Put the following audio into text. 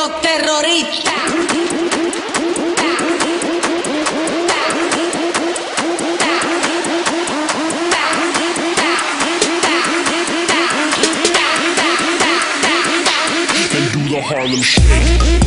los terroristas. Harlem Shake.